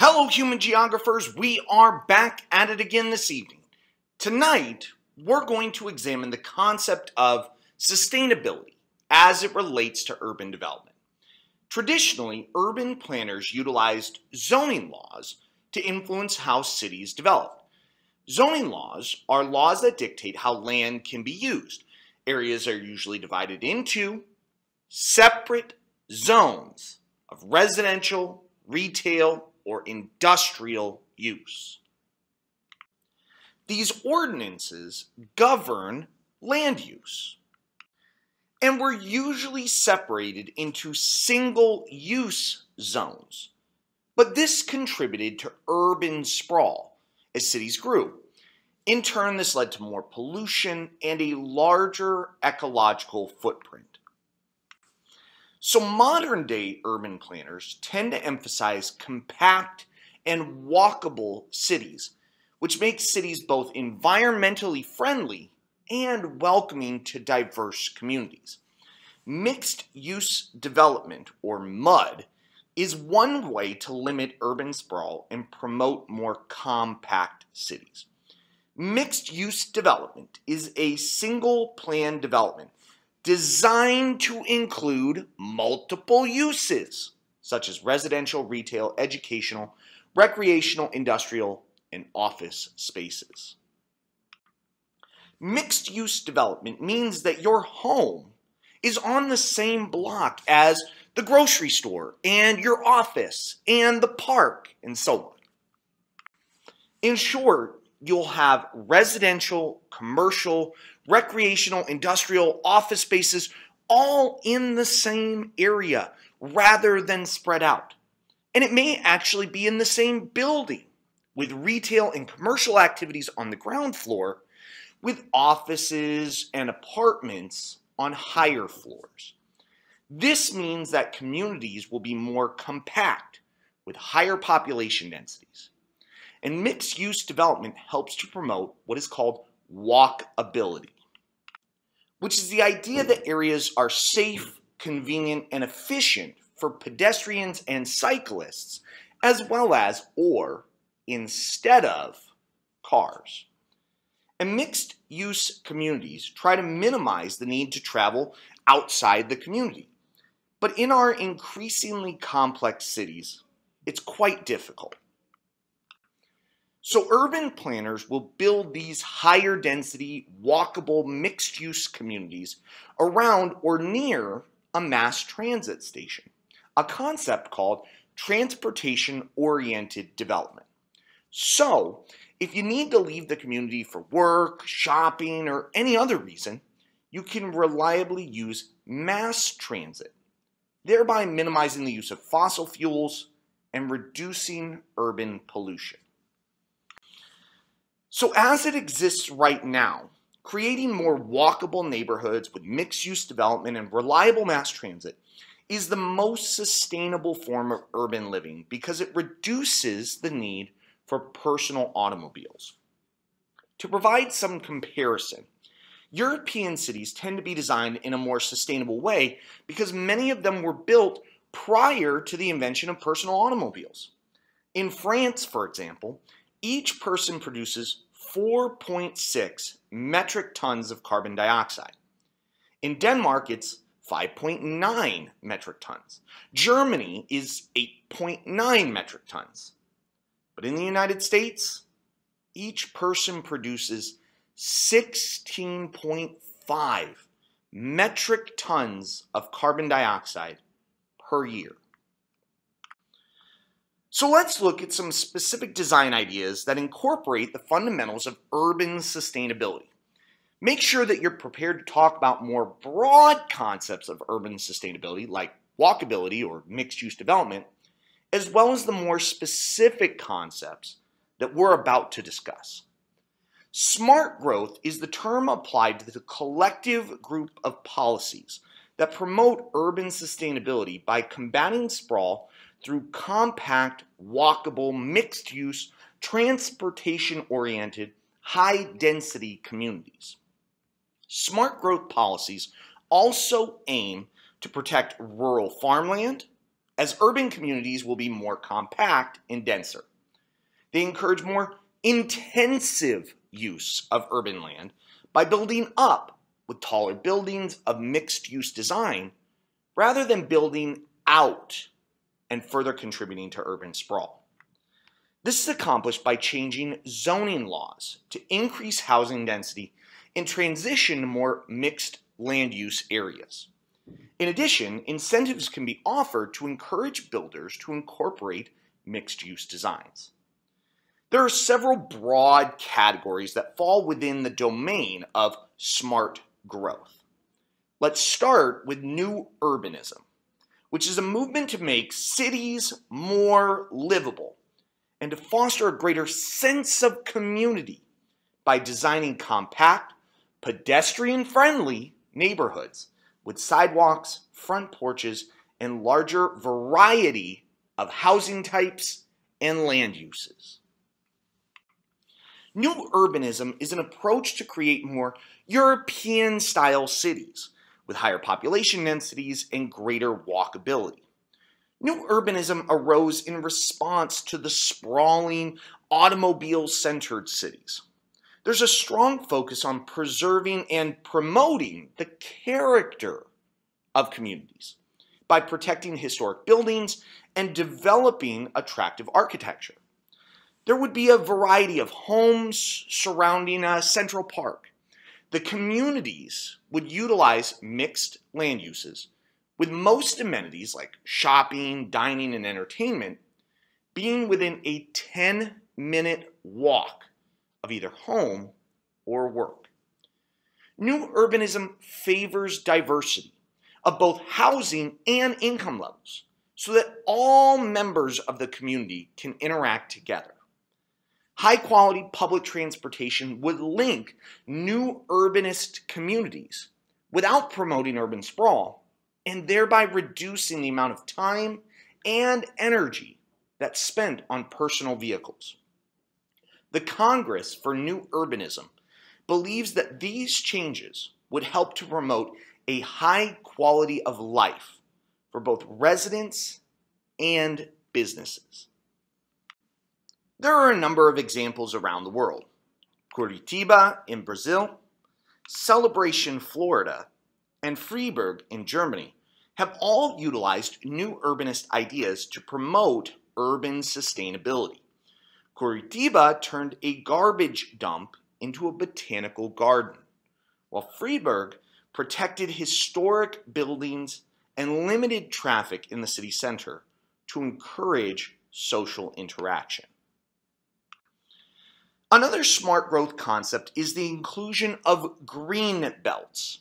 Hello, human geographers. We are back at it again this evening. Tonight, we're going to examine the concept of sustainability as it relates to urban development. Traditionally, urban planners utilized zoning laws to influence how cities develop. Zoning laws are laws that dictate how land can be used. Areas are usually divided into separate zones of residential, retail, or industrial use. These ordinances govern land use and were usually separated into single use zones. But this contributed to urban sprawl as cities grew. In turn, this led to more pollution and a larger ecological footprint. So modern day urban planners tend to emphasize compact and walkable cities, which makes cities both environmentally friendly and welcoming to diverse communities. Mixed use development, or MUD, is one way to limit urban sprawl and promote more compact cities. Mixed use development is a single plan development designed to include multiple uses, such as residential, retail, educational, recreational, industrial, and office spaces. Mixed use development means that your home is on the same block as the grocery store and your office and the park and so on. In short, you'll have residential, commercial, recreational, industrial, office spaces all in the same area rather than spread out. And it may actually be in the same building with retail and commercial activities on the ground floor with offices and apartments on higher floors. This means that communities will be more compact with higher population densities. And mixed use development helps to promote what is called walkability which is the idea that areas are safe, convenient, and efficient for pedestrians and cyclists, as well as, or instead of, cars. And mixed use communities try to minimize the need to travel outside the community. But in our increasingly complex cities, it's quite difficult. So urban planners will build these higher density, walkable, mixed use communities around or near a mass transit station, a concept called transportation oriented development. So, if you need to leave the community for work, shopping, or any other reason, you can reliably use mass transit, thereby minimizing the use of fossil fuels and reducing urban pollution. So as it exists right now, creating more walkable neighborhoods with mixed use development and reliable mass transit is the most sustainable form of urban living because it reduces the need for personal automobiles. To provide some comparison, European cities tend to be designed in a more sustainable way because many of them were built prior to the invention of personal automobiles. In France, for example, each person produces 4.6 metric tons of carbon dioxide. In Denmark, it's 5.9 metric tons. Germany is 8.9 metric tons. But in the United States, each person produces 16.5 metric tons of carbon dioxide per year. So let's look at some specific design ideas that incorporate the fundamentals of urban sustainability. Make sure that you're prepared to talk about more broad concepts of urban sustainability like walkability or mixed use development, as well as the more specific concepts that we're about to discuss. Smart growth is the term applied to the collective group of policies that promote urban sustainability by combating sprawl through compact, walkable, mixed use, transportation oriented, high density communities. Smart growth policies also aim to protect rural farmland, as urban communities will be more compact and denser. They encourage more intensive use of urban land by building up with taller buildings of mixed use design rather than building out and further contributing to urban sprawl. This is accomplished by changing zoning laws to increase housing density and transition to more mixed land use areas. In addition, incentives can be offered to encourage builders to incorporate mixed use designs. There are several broad categories that fall within the domain of smart growth. Let's start with new urbanism, which is a movement to make cities more livable and to foster a greater sense of community by designing compact, pedestrian friendly neighborhoods with sidewalks, front porches, and larger variety of housing types and land uses. New urbanism is an approach to create more European style cities with higher population densities and greater walkability. New urbanism arose in response to the sprawling, automobile centered cities. There's a strong focus on preserving and promoting the character of communities by protecting historic buildings and developing attractive architecture. There would be a variety of homes surrounding a central park. The communities would utilize mixed land uses, with most amenities like shopping, dining, and entertainment being within a 10 minute walk of either home or work. New urbanism favors diversity of both housing and income levels so that all members of the community can interact together. High quality public transportation would link new urbanist communities without promoting urban sprawl and thereby reducing the amount of time and energy that's spent on personal vehicles. The Congress for New Urbanism believes that these changes would help to promote a high quality of life for both residents and businesses. There are a number of examples around the world. Curitiba in Brazil, Celebration, Florida, and Freiburg in Germany have all utilized new urbanist ideas to promote urban sustainability. Curitiba turned a garbage dump into a botanical garden, while Freiburg protected historic buildings and limited traffic in the city center to encourage social interaction. Another smart growth concept is the inclusion of green belts.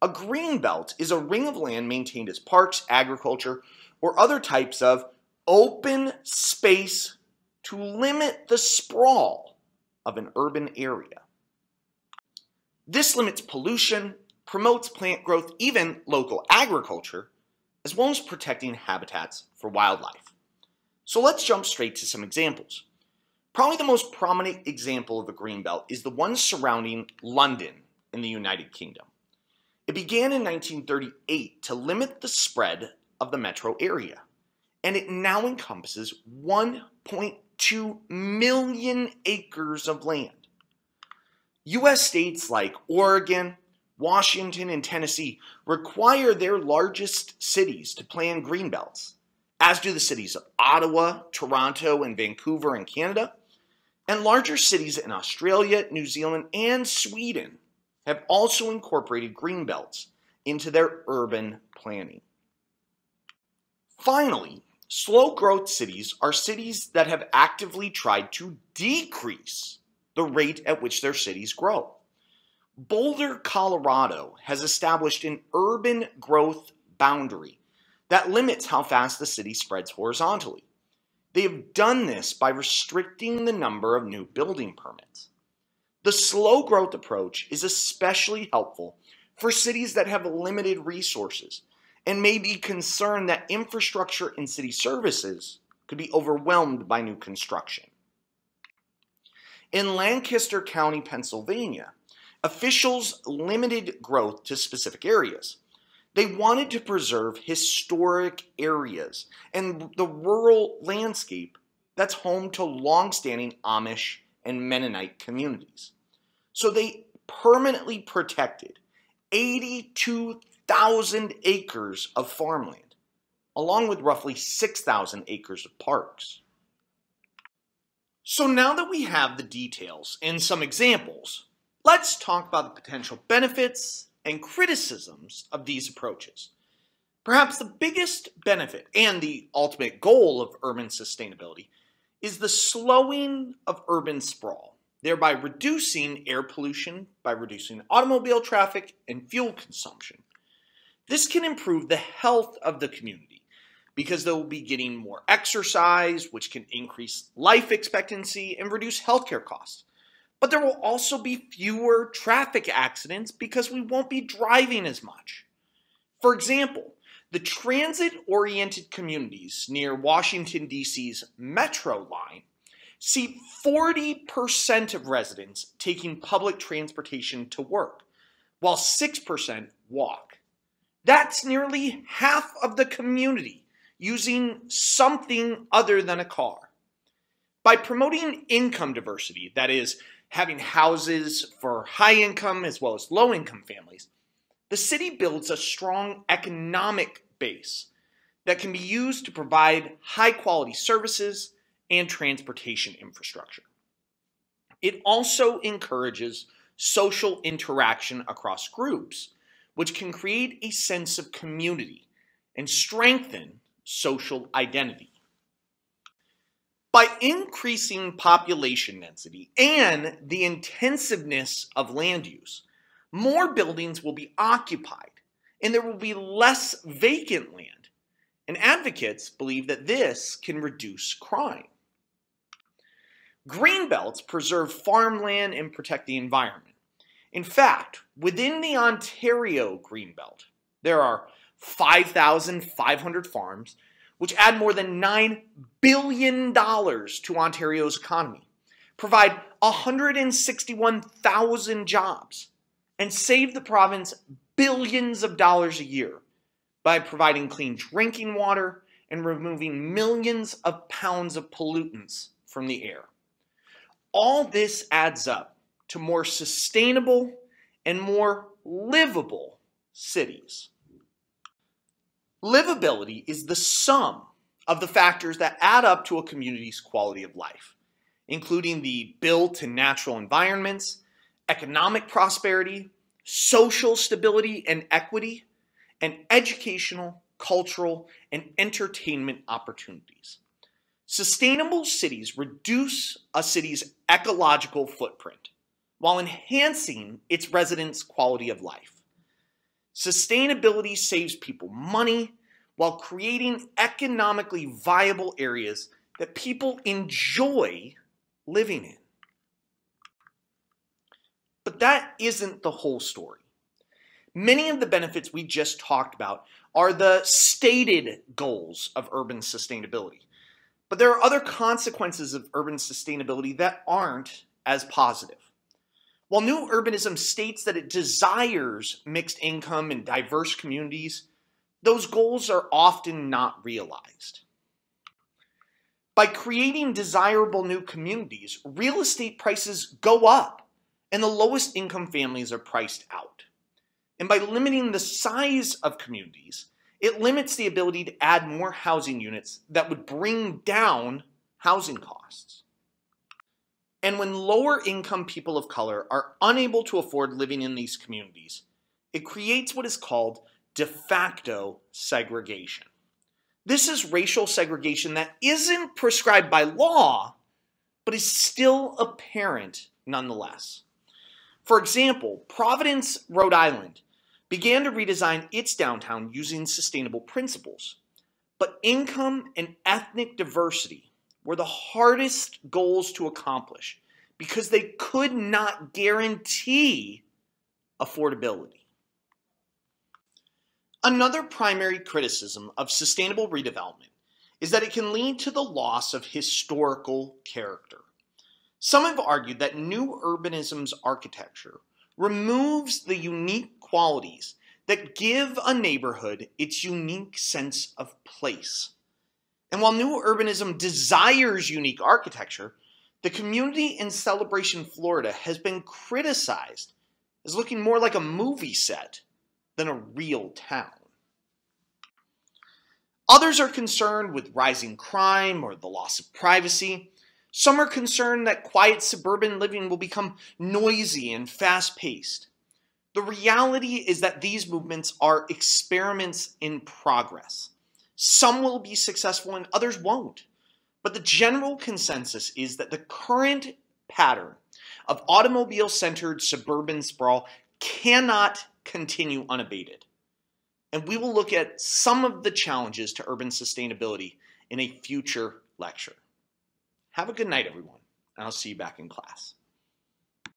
A green belt is a ring of land maintained as parks, agriculture, or other types of open space to limit the sprawl of an urban area. This limits pollution, promotes plant growth, even local agriculture, as well as protecting habitats for wildlife. So let's jump straight to some examples. Probably the most prominent example of a green belt is the one surrounding London in the United Kingdom. It began in 1938 to limit the spread of the metro area, and it now encompasses 1.2 million acres of land. U.S. states like Oregon, Washington, and Tennessee require their largest cities to plan greenbelts, as do the cities of Ottawa, Toronto, and Vancouver in Canada, and larger cities in Australia, New Zealand, and Sweden have also incorporated green belts into their urban planning. Finally, slow growth cities are cities that have actively tried to decrease the rate at which their cities grow. Boulder, Colorado has established an urban growth boundary that limits how fast the city spreads horizontally. They have done this by restricting the number of new building permits. The slow growth approach is especially helpful for cities that have limited resources and may be concerned that infrastructure and city services could be overwhelmed by new construction. In Lancaster County, Pennsylvania, officials limited growth to specific areas. They wanted to preserve historic areas and the rural landscape that's home to long-standing Amish and Mennonite communities. So they permanently protected 82,000 acres of farmland, along with roughly 6,000 acres of parks. So now that we have the details and some examples, let's talk about the potential benefits and criticisms of these approaches. Perhaps the biggest benefit and the ultimate goal of urban sustainability is the slowing of urban sprawl, thereby reducing air pollution by reducing automobile traffic and fuel consumption. This can improve the health of the community because they'll be getting more exercise, which can increase life expectancy and reduce healthcare costs. But there will also be fewer traffic accidents because we won't be driving as much. For example, the transit oriented communities near Washington, D.C.'s Metro line see 40% of residents taking public transportation to work, while 6% walk. That's nearly half of the community using something other than a car. By promoting income diversity, that is, having houses for high income as well as low income families, the city builds a strong economic base that can be used to provide high quality services and transportation infrastructure. It also encourages social interaction across groups, which can create a sense of community and strengthen social identity. By increasing population density and the intensiveness of land use, more buildings will be occupied and there will be less vacant land. And advocates believe that this can reduce crime. Greenbelts preserve farmland and protect the environment. In fact, within the Ontario Greenbelt, there are 5,500 farms, which add more than $9 billion to Ontario's economy, provide 161,000 jobs, and save the province billions of dollars a year by providing clean drinking water and removing millions of pounds of pollutants from the air. All this adds up to more sustainable and more livable cities. Livability is the sum of the factors that add up to a community's quality of life, including the built and natural environments, economic prosperity, social stability and equity, and educational, cultural, and entertainment opportunities. Sustainable cities reduce a city's ecological footprint while enhancing its residents' quality of life. Sustainability saves people money while creating economically viable areas that people enjoy living in. But that isn't the whole story. Many of the benefits we just talked about are the stated goals of urban sustainability. But there are other consequences of urban sustainability that aren't as positive. While new urbanism states that it desires mixed income and diverse communities, those goals are often not realized. By creating desirable new communities, real estate prices go up and the lowest income families are priced out. And by limiting the size of communities, it limits the ability to add more housing units that would bring down housing costs. And when lower income people of color are unable to afford living in these communities, it creates what is called de facto segregation. This is racial segregation that isn't prescribed by law, but is still apparent nonetheless. For example, Providence, Rhode Island began to redesign its downtown using sustainable principles. But income and ethnic diversity were the hardest goals to accomplish because they could not guarantee affordability. Another primary criticism of sustainable redevelopment is that it can lead to the loss of historical character. Some have argued that new urbanism's architecture removes the unique qualities that give a neighborhood its unique sense of place. And while new urbanism desires unique architecture, the community in Celebration, Florida has been criticized as looking more like a movie set than a real town. Others are concerned with rising crime or the loss of privacy. Some are concerned that quiet suburban living will become noisy and fast paced. The reality is that these movements are experiments in progress. Some will be successful and others won't. But the general consensus is that the current pattern of automobile centered suburban sprawl cannot continue unabated. And we will look at some of the challenges to urban sustainability in a future lecture. Have a good night, everyone, and I'll see you back in class.